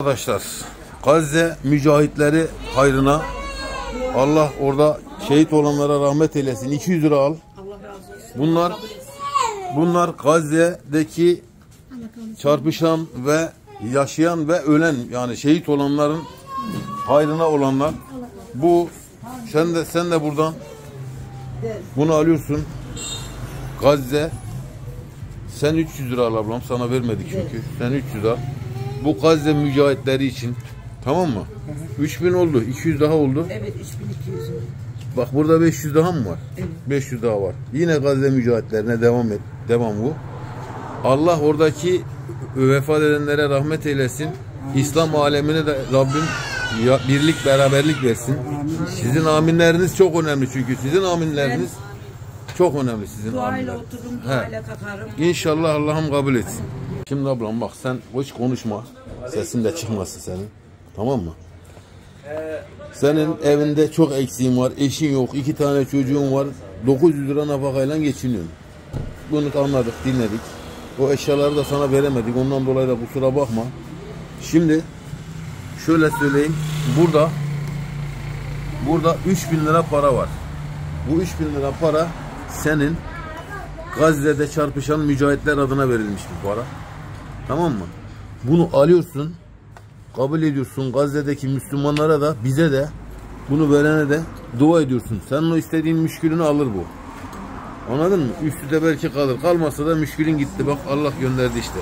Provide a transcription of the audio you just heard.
Arkadaşlar Gazze mücahitleri hayrına Allah orada şehit olanlara rahmet eylesin. 200 lira al. Bunlar bunlar Gazze'deki çarpışan ve yaşayan ve ölen yani şehit olanların hayrına olanlar. Bu sen de sen de buradan bunu alıyorsun. Gazze sen 300 lira al ablam sana vermedik çünkü. Sen 300 al. Bu Gazze mücahitleri için tamam mı? 3000 oldu. 200 daha oldu. Evet 3200. Bak burada 500 daha mı var? Evet. 500 daha var. Yine Gazze mücahitlerine devam et. Devam bu. Allah oradaki vefat edenlere rahmet eylesin. İslam alemine de Rabbim ya- birlik beraberlik versin. Sizin aminleriniz çok önemli çünkü sizin aminleriniz çok önemli sizin Duayla aminleriniz. otururum, He. duayla kalkarım. İnşallah Allah'ım kabul etsin. Şimdi ablam bak sen hiç konuşma. Sesin de çıkmasın senin. Tamam mı? Senin evinde çok eksiğin var. Eşin yok. iki tane çocuğun var. 900 lira nafakayla geçiniyorsun. Bunu anladık, dinledik. O eşyaları da sana veremedik. Ondan dolayı da kusura bakma. Şimdi şöyle söyleyeyim. Burada burada 3000 lira para var. Bu 3000 lira para senin Gazze'de çarpışan mücahitler adına verilmiş bir para. Tamam mı? Bunu alıyorsun, kabul ediyorsun Gazze'deki Müslümanlara da bize de bunu verene de dua ediyorsun. Senin o istediğin müşkülünü alır bu. Anladın mı? Üstü de belki kalır. Kalmasa da müşkülün gitti. Bak Allah gönderdi işte.